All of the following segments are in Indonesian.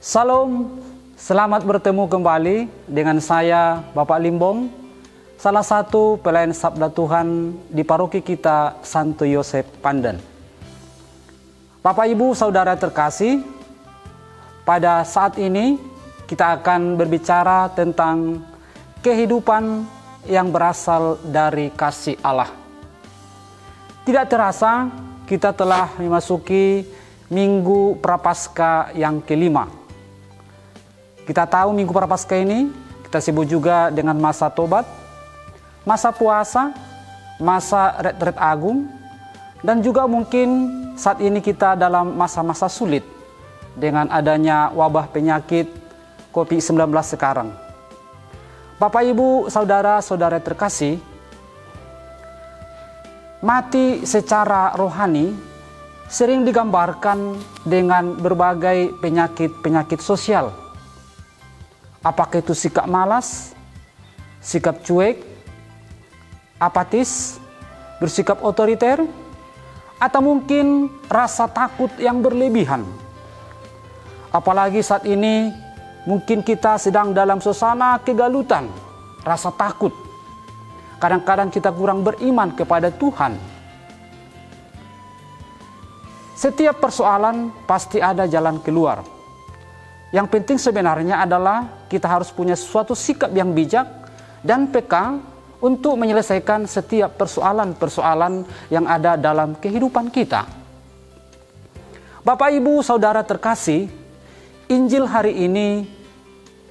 Salam, selamat bertemu kembali dengan saya Bapak Limbong, salah satu pelayan Sabda Tuhan di paroki kita Santo Yosef Pandan. Bapak Ibu Saudara terkasih, pada saat ini kita akan berbicara tentang kehidupan yang berasal dari kasih Allah. Tidak terasa kita telah memasuki minggu prapaskah yang kelima kita tahu minggu prapaskah ini kita sebut juga dengan masa tobat, masa puasa, masa retret agung, dan juga mungkin saat ini kita dalam masa-masa sulit dengan adanya wabah penyakit COVID-19 sekarang. Bapak, Ibu, Saudara-saudara terkasih, mati secara rohani sering digambarkan dengan berbagai penyakit-penyakit sosial Apakah itu sikap malas, sikap cuek, apatis, bersikap otoriter, atau mungkin rasa takut yang berlebihan. Apalagi saat ini mungkin kita sedang dalam suasana kegalutan, rasa takut. Kadang-kadang kita kurang beriman kepada Tuhan. Setiap persoalan pasti ada jalan keluar yang penting sebenarnya adalah kita harus punya suatu sikap yang bijak dan peka untuk menyelesaikan setiap persoalan-persoalan yang ada dalam kehidupan kita. Bapak, Ibu, Saudara terkasih, Injil hari ini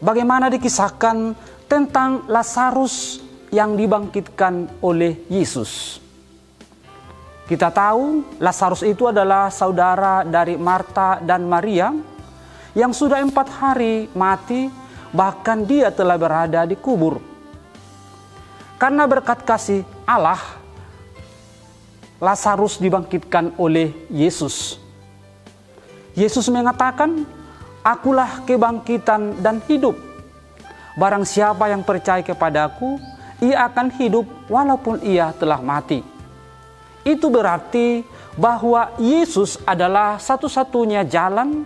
bagaimana dikisahkan tentang Lazarus yang dibangkitkan oleh Yesus. Kita tahu Lazarus itu adalah saudara dari Marta dan Maria yang sudah empat hari mati, bahkan dia telah berada di kubur. Karena berkat kasih Allah, Lazarus dibangkitkan oleh Yesus. Yesus mengatakan, Akulah kebangkitan dan hidup. Barang siapa yang percaya kepadaku, ia akan hidup walaupun ia telah mati. Itu berarti bahwa Yesus adalah satu-satunya jalan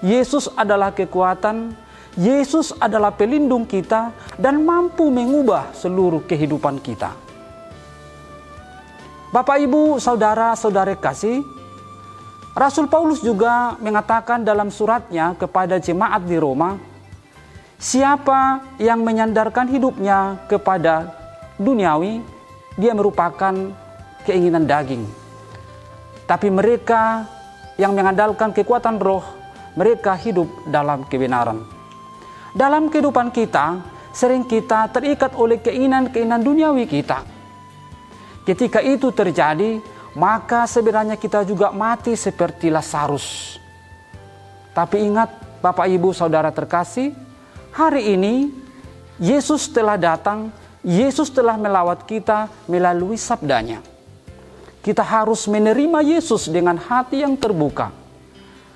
Yesus adalah kekuatan, Yesus adalah pelindung kita dan mampu mengubah seluruh kehidupan kita. Bapak, Ibu, saudara, saudara kasih, Rasul Paulus juga mengatakan dalam suratnya kepada jemaat di Roma, siapa yang menyandarkan hidupnya kepada duniawi, dia merupakan keinginan daging. Tapi mereka yang mengandalkan kekuatan roh mereka hidup dalam kebenaran. Dalam kehidupan kita, sering kita terikat oleh keinginan-keinginan duniawi kita. Ketika itu terjadi, maka sebenarnya kita juga mati seperti Lazarus. Tapi ingat, Bapak Ibu Saudara terkasih, hari ini Yesus telah datang, Yesus telah melawat kita melalui sabdanya. Kita harus menerima Yesus dengan hati yang terbuka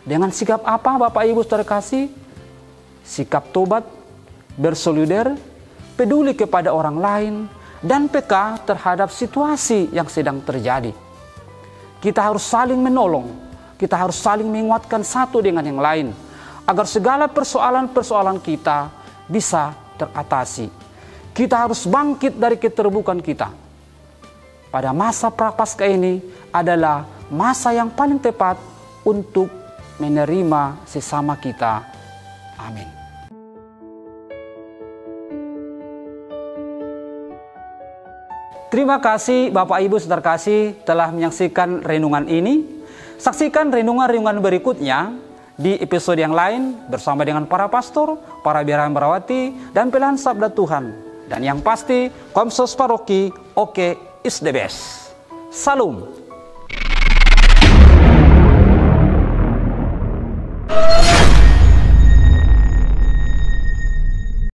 dengan sikap apa Bapak Ibu terkasih? Sikap tobat, bersolider, peduli kepada orang lain, dan peka terhadap situasi yang sedang terjadi. Kita harus saling menolong, kita harus saling menguatkan satu dengan yang lain, agar segala persoalan-persoalan kita bisa teratasi. Kita harus bangkit dari keterbukaan kita. Pada masa prapaskah ini adalah masa yang paling tepat untuk menerima sesama kita. Amin. Terima kasih Bapak Ibu saudara kasih telah menyaksikan renungan ini. Saksikan renungan-renungan berikutnya di episode yang lain bersama dengan para pastor, para biarawan berawati, dan pelayan sabda Tuhan. Dan yang pasti, Komsos Paroki, oke is the best. Salam.